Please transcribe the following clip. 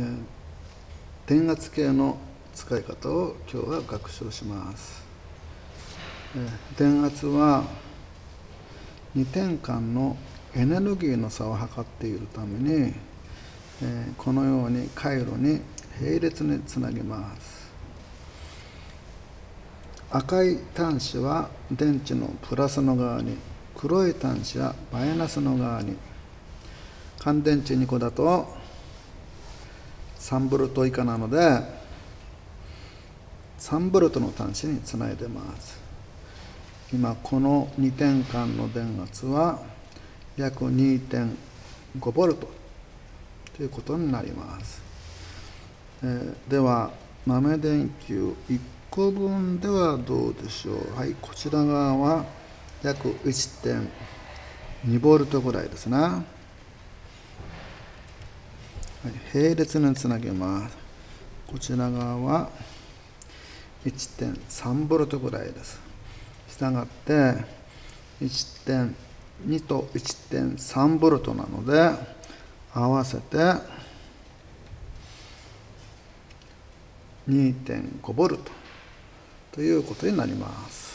ー電圧計の使い方を今日は学習します、えー電圧は2点間のエネルギーの差を測っているために、えーこのように回路に並列につなぎます。赤い端子は電池のプラスの側に黒い端子はマイナスの側に。乾電池2個だと3ボルト以下なので3ボルトの端子につないでます。今この2点間の電圧は約2.5ボルト。ということになります、えでは豆電球1個分ではどうでしょう。はいこちら側は約1.2ボルトぐらいですね並列につなげます。こちら側は1.3ボルトぐらいです。したがって1.2と1.3ボルトなので合わせて2.5ボルトということになります。